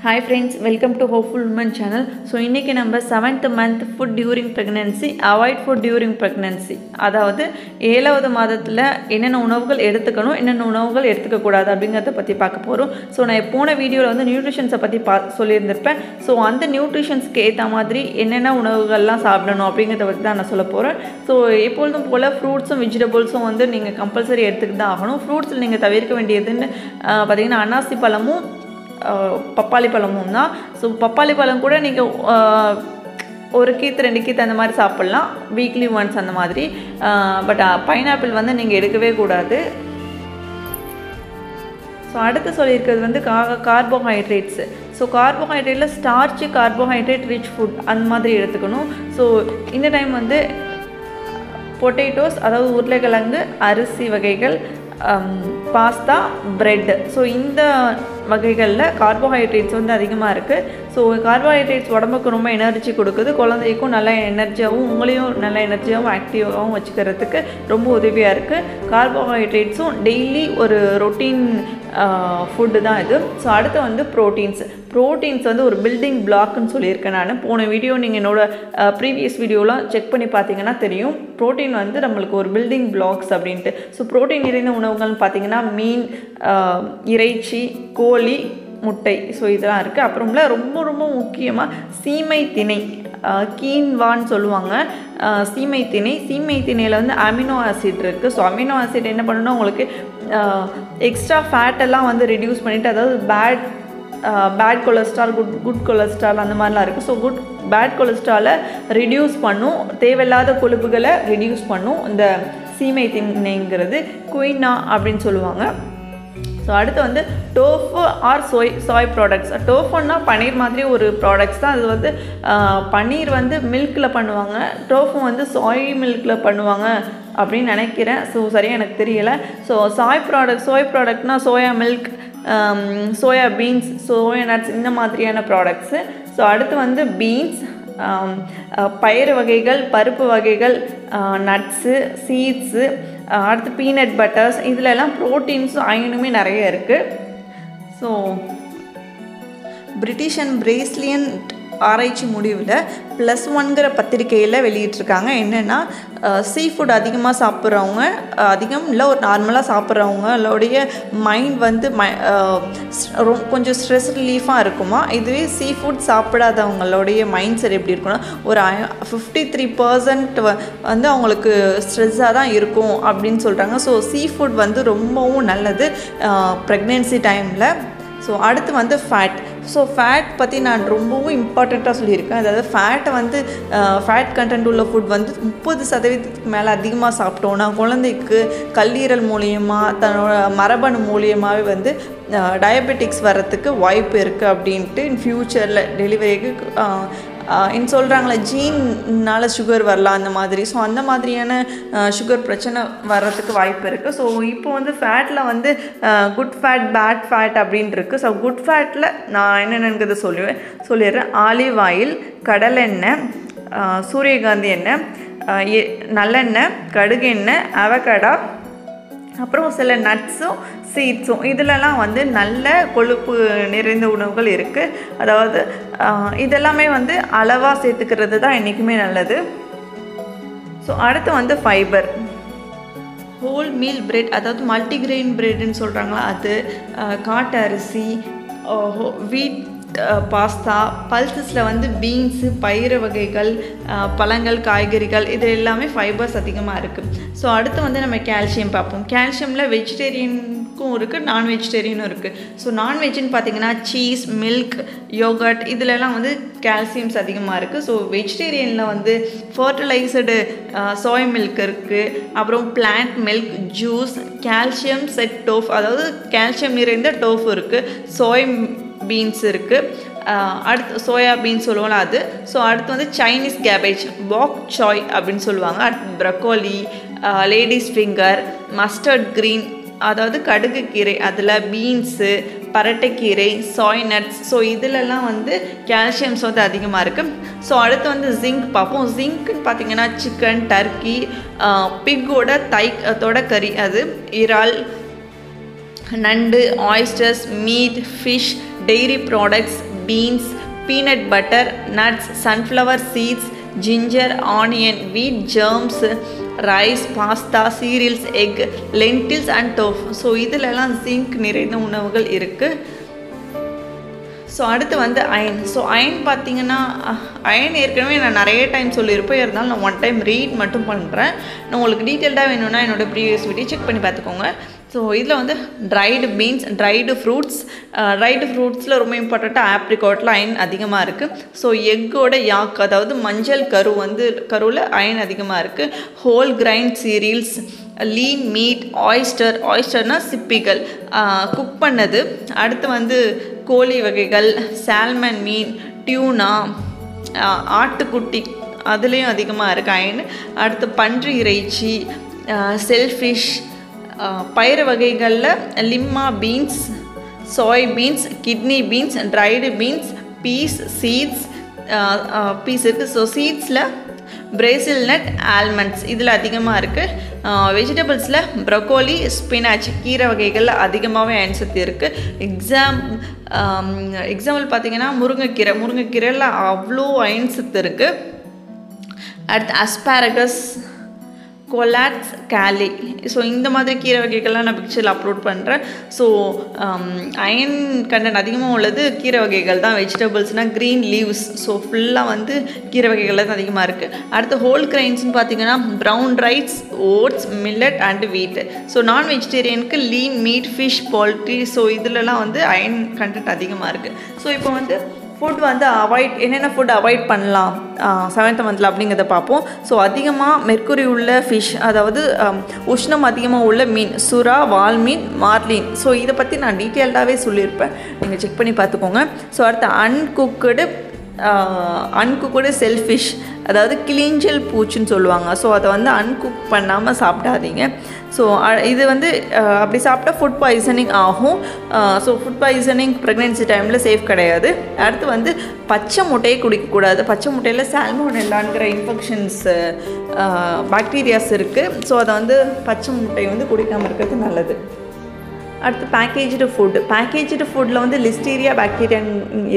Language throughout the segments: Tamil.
Hi friends welcome to hopeful woman channel so இன்றைக்கி நம்ம seventh month food during pregnancy avoid food during pregnancy அதாவது ஏழாவது மாதத்தில் என்னென்ன உணவுகள் எடுத்துக்கணும் என்னென்ன உணவுகள் எடுத்துக்கக்கூடாது அப்படிங்கிறத பற்றி பார்க்க போகிறோம் ஸோ நான் போன வீடியோவில் வந்து நியூட்ரிஷன்ஸை பற்றி பா சொல்லியிருந்திருப்பேன். ஸோ அந்த நியூட்ரிஷன்ஸ்க்கு ஏற்ற மாதிரி என்னென்ன உணவுகள்லாம் சாப்பிடணும் அப்படிங்கிறத பற்றி தான் நான் சொல்ல போகிறேன் ஸோ எப்பொழுதும் போல் ஃப்ரூட்ஸும் வெஜிடபிள்ஸும் வந்து நீங்கள் கம்பல்சரி எடுத்துக்கிட்டு தான் ஆகணும் ஃப்ரூட்ஸில் நீங்கள் தவிர்க்க வேண்டியதுன்னு பார்த்தீங்கன்னா அன்னாசி பழமும் பப்பாளி பழமும் தான் ஸோ பப்பாளி பழம் கூட நீங்கள் ஒரு கீத்து ரெண்டு கீத்து அந்த மாதிரி சாப்பிட்லாம். வீக்லி ஒன்ஸ் அந்த மாதிரி. பட் பைனாப்பிள் வந்து நீங்கள் எடுக்கவே கூடாது. ஸோ அடுத்து சொல்லியிருக்கிறது வந்து கா கார்போஹைட்ரேட்ஸு ஸோ கார்போஹைட்ரேட்டில் ஸ்டார்ச்சு கார்போஹைட்ரேட் ரிச் ஃபுட் அந்த மாதிரி எடுத்துக்கணும். ஸோ இந்த டைம் வந்து பொட்டேட்டோஸ் அதாவது உருளைக்கிழங்கு அரிசி வகைகள் பாஸ்தா பிரெட் ஸோ இந்த வகைகளில் கார்போஹைட்ரேட்ஸ் வந்து அதிகமாக இருக்குது ஸோ கார்போஹைட்ரேட்ஸ் உடம்புக்கு ரொம்ப எனர்ஜி கொடுக்குது. குழந்தைக்கும் நல்ல எனர்ஜியாகவும் உங்களையும் நல்ல எனர்ஜியாகவும் ஆக்டிவாகவும் வச்சுக்கிறதுக்கு ரொம்ப உதவியாக இருக்குது கார்போஹைட்ரேட்ஸும் டெய்லி ஒரு ரொட்டீன் ஃபுட்டு தான் இது. ஸோ அடுத்து வந்து ப்ரோட்டீன்ஸ் ப்ரோட்டீன்ஸ் வந்து ஒரு பில்டிங் பிளாக்னு சொல்லியிருக்கேன் நான். போன வீடியோ நீங்கள் என்னோடய ப்ரீவியஸ் வீடியோலாம் செக் பண்ணி பார்த்தீங்கன்னா தெரியும். ப்ரோட்டீன் வந்து நம்மளுக்கு ஒரு பில்டிங் பிளாக்ஸ் அப்படின்ட்டு. ஸோ ப்ரோட்டீன் நிறைந்த உணவுகள்னு பார்த்தீங்கன்னா மீன் இறைச்சி கோழி முட்டை. ஸோ இதெல்லாம் இருக்குது அப்புறம்ல ரொம்ப ரொம்ப முக்கியமாக சீமை திணை. கீன்வான்னு சொல்லுவாங்க. சீமை திணை. சீமை திணையில் வந்து அமினோ ஆசிட் இருக்குது ஸோ அமினோ ஆசிட் என்ன பண்ணணும்னா உங்களுக்கு எக்ஸ்ட்ரா ஃபேட்டெல்லாம் வந்து ரெடியூஸ் பண்ணிவிட்டு அதாவது bad bad cholesterol good good cholesterol அந்த மாதிரிலாம் இருக்குது ஸோ குட் பேட் கொலஸ்ட்ராலை ரிடியூஸ் பண்ணும். தேவையில்லாத கொழுப்புகளை ரிடியூஸ் பண்ணும். இந்த சீமை திண்ணைங்கிறது குயினா அப்படின்னு சொல்லுவாங்க. ஸோ அடுத்து வந்து tofu or soy soy products டோஃபுன்னா paneer மாதிரி ஒரு ப்ராடக்ட்ஸ் தான். அது வந்து பன்னீர் வந்து மில்கில் பண்ணுவாங்க. டோஃபு வந்து சாய் மில்கில் பண்ணுவாங்க. அப்படின்னு நினைக்கிறேன். ஸோ சரியாக எனக்கு தெரியலை. So soy product soy ப்ராடக்ட்னா soya milk soya beans soya nuts இந்த மாதிரியான ப்ராடக்ட்ஸு ஸோ அடுத்து வந்து பீன்ஸ் um, பயிறு வகைகள் பருப்பு வகைகள் நட்ஸு சீட்ஸு அடுத்து பீனட் பட்டர்ஸ் இதிலெல்லாம் ப்ரோட்டீன்ஸும் அயனுமே நிறைய இருக்குது ஸோ பிரிட்டிஷ் அண்ட் பிரேஸ்லியன் ஆராய்ச்சி முடிவில் ப்ளஸ் ஒன்கிற பத்திரிக்கையில் வெளியிட்ருக்காங்க என்னென்னா சீ ஃபுட் அதிகமாக சாப்பிட்றவங்க அதிகம் இல்லை ஒரு நார்மலாக சாப்பிட்றவங்களுடைய மைண்ட் வந்து மை ரொ- கொஞ்சம் ஸ்ட்ரெஸ் ரிலீஃபாக இருக்குமா? இதுவே சீ ஃபுட் சாப்பிடாதவங்களுடைய மைண்ட் செட் எப்படி இருக்குன்னா ஒரு ஃபிஃப்டி த்ரீ பர்சன்ட் வந்து அவங்களுக்கு ஸ்ட்ரெஸ்ஸாக தான் இருக்கும் அப்படின்னு சொல்கிறாங்க ஸோ சீ ஃபுட் வந்து ரொம்பவும் நல்லது ப்ரெக்னென்சி டைமில் ஸோ அடுத்து வந்து ஃபேட் ஸோ ஃபேட் பற்றி நான் ரொம்பவும் இம்பார்ட்டண்ட்டாக சொல்லியிருக்கேன். அதாவது ஃபேட்டை வந்து ஃபேட் கண்டென்ட் உள்ள ஃபுட் வந்து முப்பது சதவீதத்துக்கு மேலே அதிகமாக சாப்பிட்டோன்னா குழந்தைக்கு கல்லீரல் மூலியமாக தன்னோட மரபணு மூலியமாகவே வந்து டயபெட்டிக்ஸ் வர்றதுக்கு வாய்ப்பு இருக்குது அப்படின்ட்டு இன் ஃப்யூச்சரில் டெலிவரிக்கு இன் சொல்கிறாங்களே ஜீன்னால சுகர் வரலாம் அந்த மாதிரி. ஸோ அந்த மாதிரியான சுகர் பிரச்சனை வர்றதுக்கு வாய்ப்பு இருக்குது ஸோ இப்போ வந்து ஃபேட்டில் வந்து குட் ஃபேட் பேட் ஃபேட் அப்படின்னு இருக்குது ஸோ குட் ஃபேட்டில் நான் என்னென்னங்கிறத சொல்லுவேன். சொல்லிடுறேன். ஆலிவ் ஆயில் கடலெண்ணெய் சூரியகாந்தி எண்ணெய் எ- நல்லெண்ணெய் கடுகு எண்ணெய் அவகடா அப்புறம் சில நட்ஸும் சீட்ஸும் இதிலலாம் வந்து நல்ல கொழுப்பு நிறைந்த உணவுகள் இருக்குது அதாவது இதெல்லாமே வந்து அளவாக சேர்த்துக்கிறது தான் என்றைக்குமே நல்லது. ஸோ அடுத்து வந்து ஃபைபர் ஹோல் மீல் பிரெட் அதாவது மல்டிகிரெயின் பிரெட்னு சொல்கிறாங்களா அது காட்டு அரிசி வீட் பாஸ்தா பல்சஸில் வந்து பீன்ஸு பயிறு வகைகள் பழங்கள் காய்கறிகள் இது எல்லாமே ஃபைபர்ஸ் அதிகமாக இருக்குது ஸோ அடுத்து வந்து நம்ம கால்சியம் பார்ப்போம். கால்சியமில் வெஜிடேரியனுக்கும் இருக்குது நான் வெஜிடேரியனும் இருக்குது ஸோ நான்வெஜ்னு பார்த்தீங்கன்னா சீஸ் மில்க் யோகட் இதிலெல்லாம் வந்து கால்சியம்ஸ் அதிகமாக இருக்குது ஸோ வெஜிடேரியனில் வந்து ஃபர்டிலைசடு சோய் மில்க் இருக்குது அப்புறம் plant milk juice calcium set tofu அதாவது கால்சியம் நிறைந்த டோஃப் இருக்குது சோய் பீன்ஸ் இருக்குது அடுத்து சோயா பீன்ஸ் சொல்லுவோம்ல அது. ஸோ அடுத்து வந்து சைனீஸ் கேபேஜ் பாக் சாய் அப்படின்னு சொல்லுவாங்க. அடுத்து broccoli ladies finger mustard green அதாவது கடுகு கீரை அதில் பீன்ஸு பரட்டைக்கீரை சாய் நட்ஸ் ஸோ இதிலெல்லாம் வந்து கால்சியம்ஸ் வந்து அதிகமாக இருக்குது ஸோ அடுத்து வந்து ஜிங்க் பார்ப்போம். ஜிங்க்னு பார்த்திங்கன்னா சிக்கன் டர்க்கி பிக்கோட தை கறி அது இறால் நண்டு oysters meat fish dairy products beans peanut butter nuts sunflower seeds ginger onion wheat germs rice pasta cereals egg lentils and tofu so இதிலெல்லாம் ஜிங்க் நிறைந்த உணவுகள் இருக்குது ஸோ அடுத்து வந்து அயன் ஸோ அயன் பார்த்தீங்கன்னா அயன் ஏற்கனவே நான் நிறைய டைம் சொல்லியிருப்பேன். இருந்தாலும் நான் ஒன் டைம் ரீட் மட்டும் பண்ணுறேன் நான் உங்களுக்கு டீட்டெயில்டாக வேணும்னா என்னோடய ப்ரீவியஸ் வீடியோ செக் பண்ணி பார்த்துக்கோங்க. ஸோ இதில் வந்து dried beans dried fruits dried ஃப்ரூட்ஸில் ரொம்ப இம்பார்ட்டண்ட்டாக ஆப்ரிகாட்டில் அயன் அதிகமாக இருக்குது ஸோ எக்கோட யாக் அதாவது மஞ்சள் கரு வந்து கருவில் அயன் அதிகமாக இருக்குது whole grain cereals lean meat oyster ஆயிஸ்டர்னால் சிப்பிகள். Uh, குக் பண்ணது. அடுத்து வந்து கோழி வகைகள் சால்மன் மீன் டியூனா ஆட்டுக்குட்டி அதுலேயும் அதிகமாக இருக்குது அயன் அடுத்து பன்றி இறைச்சி uh, செல்ஃபிஷ் பயிறு வகைகளில் lima beans soy beans kidney beans dried beans peas seeds peas இருக்குது ஸோ சீட்ஸில் பிரேசில் நட் ஆல்மண்ட்ஸ் இதில் அதிகமாக இருக்குது வெஜிடபிள்ஸில் ப்ரொக்கோலி ஸ்பினாச் கீரை வகைகளில் அதிகமாகவே அயன்சத்து இருக்குது எக்ஸாம் எக்ஸாம்பிள் பார்த்தீங்கன்னா முருங்கைக்கீரை. முருங்கைக்கீரையில் அவ்வளோ அயன்சத்து இருக்குது அடுத்து அஸ்பாரகஸ் கொலாட்ஸ் கேலி. ஸோ இந்த மாதிரி கீரை வகைகள்லாம் நான் பிக்சரில் அப்லோட் பண்ணுறேன் ஸோ அயன் கண்டென்ட் அதிகமாக உள்ளது கீரை வகைகள் தான். வெஜிடபிள்ஸ்னால் க்ரீன் லீவ்ஸ் ஸோ ஃபுல்லாக வந்து கீரை வகைகள் தான் அதிகமாக இருக்குது அடுத்து ஹோல் கிரைன்ஸ்னு பார்த்தீங்கன்னா brown rice oats millet and wheat so non வெஜிடேரியனுக்கு lean meat fish poultry so இதிலலாம் வந்து அயன் கண்டென்ட் அதிகமாக இருக்குது ஸோ இப்போ வந்து ஃபுட் வந்து அவாய்ட் என்னென்ன ஃபுட் அவாய்ட் பண்ணலாம்? செவன்த் மந்தில் அப்படிங்கிறத பார்ப்போம். ஸோ அதிகமாக மெர்க்குரி உள்ள ஃபிஷ் அதாவது உஷ்ணம் அதிகமாக உள்ள மீன் சுறா வால்மீன் மார்லின். ஸோ இதை பற்றி நான் டீட்டெயில்டாகவே சொல்லியிருப்பேன். நீங்கள் செக் பண்ணி பார்த்துக்கோங்க. ஸோ அடுத்து அன்குக்குடு அன்குக்குடு செல்ஃபிஷ் அதாவது கிளிஞ்சல் பூச்சின்னு சொல்லுவாங்க. ஸோ அதை வந்து அன்குக் பண்ணாமல் சாப்பிடாதீங்க. ஸோ இது வந்து அப்படி சாப்பிட்டா ஃபுட் பாய்சனிங் ஆகும். ஸோ ஃபுட் பாய்சனிங் ப்ரெக்னென்சி டைமில் சேஃப் கிடையாது. அடுத்து வந்து பச்சை முட்டையை குடிக்கக்கூடாது. பச்சை முட்டையில் சால்மோனெல்லாங்கிற இன்ஃபெக்ஷன்ஸ் பாக்டீரியாஸ் இருக்குது ஸோ அதை வந்து பச்சை முட்டை வந்து குடிக்காமல் இருக்கிறது நல்லது. அடுத்து பேக்கேஜ்டு ஃபுட்டு பேக்கேஜ்டு ஃபுட்டில் வந்து லிஸ்டீரியா பாக்டீரியா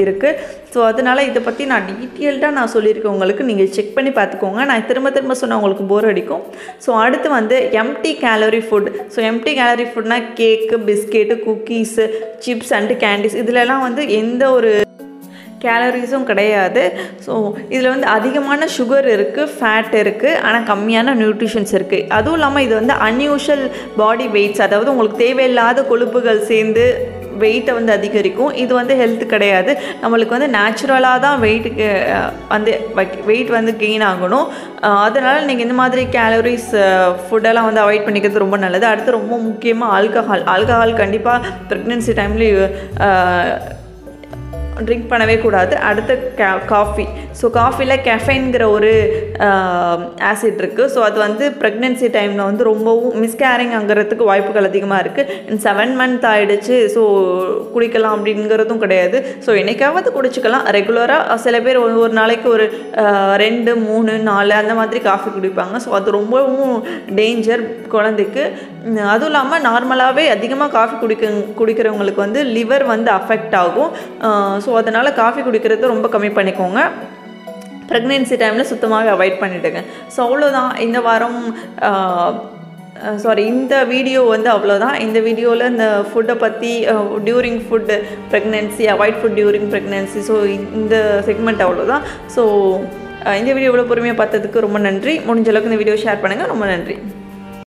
இருக்குது ஸோ அதனால் இதை பற்றி நான் டீட்டெயில்டாக நான் சொல்லியிருக்கேன் உங்களுக்கு. நீங்கள் செக் பண்ணி பார்த்துக்கோங்க. நான் திரும்ப திரும்ப சொன்னால் உங்களுக்கு போர் அடிக்கும். ஸோ அடுத்து வந்து empty calorie food so empty calorie ஃபுட்னால் cake biscuit cookies chips and candies இதிலலாம் வந்து எந்த ஒரு கேலரிஸும் கிடையாது. ஸோ இதில் வந்து அதிகமான சுகர் இருக்குது ஃபேட் இருக்குது ஆனால் கம்மியான நியூட்ரிஷன்ஸ் இருக்குது அதுவும் இல்லாமல் இது வந்து அன்யூஷுவல் பாடி வெயிட்ஸ் அதாவது உங்களுக்கு தேவையில்லாத கொழுப்புகள் சேர்ந்து வெயிட்டை வந்து அதிகரிக்கும். இது வந்து ஹெல்த் கிடையாது. நம்மளுக்கு வந்து நேச்சுரலாக தான் வெயிட்டுக்கு வந்து வெயிட் வந்து கெயின் ஆகணும். அதனால் நீங்கள் இந்த மாதிரி கேலரிஸ் ஃபுட்டெல்லாம் வந்து அவாய்ட் பண்ணிக்கிறது ரொம்ப நல்லது. அடுத்து ரொம்ப முக்கியமாக ஆல்கஹால் ஆல்கஹால் கண்டிப்பாக ப்ரெக்னென்சி டைம்லேயும் ட்ரிங்க் பண்ணவே கூடாது. அடுத்த கா காஃபி ஸோ காஃபியில் கெஃபைன்கிற ஒரு ஆசிட் இருக்குது ஸோ அது வந்து ப்ரெக்னென்சி டைமில் வந்து ரொம்பவும் மிஸ்கேரிங் ஆகிறதுக்கு வாய்ப்புகள் அதிகமாக இருக்குது செவன் மந்த் ஆகிடுச்சு ஸோ குடிக்கலாம் அப்படிங்கிறதும் கிடையாது. ஸோ என்னைக்காவது குடிச்சிக்கலாம். ரெகுலராக சில பேர் ஒரு ஒரு நாளைக்கு ஒரு ரெண்டு மூணு நாலு அந்த மாதிரி காஃபி குடிப்பாங்க. ஸோ அது ரொம்பவும் டேஞ்சர் குழந்தைக்கு. அதுவும் இல்லாமல் நார்மலாகவே அதிகமாக காஃபி குடிக்க குடிக்கிறவங்களுக்கு வந்து லிவர் வந்து அஃபெக்ட் ஆகும். ஸோ அதனால் காஃபி குடிக்கிறது ரொம்ப கம்மி பண்ணிக்கோங்க. ப்ரெக்னென்சி டைமில் சுத்தமாகவே அவாய்ட் பண்ணிவிடுங்க ஸோ அவ்வளோதான் இந்த வாரம் சாரி இந்த வீடியோ வந்து அவ்வளோதான் இந்த வீடியோவில் இந்த ஃபுட்டை பற்றி during food pregnancy avoid food during pregnancy so இந்த செக்மெண்ட் அவ்வளோதான் ஸோ இந்த வீடியோ இவ்வளோ பொறுமையாக பார்த்ததுக்கு ரொம்ப நன்றி. முடிஞ்ச அளவுக்கு இந்த வீடியோ ஷேர் பண்ணுங்கள் ரொம்ப நன்றி.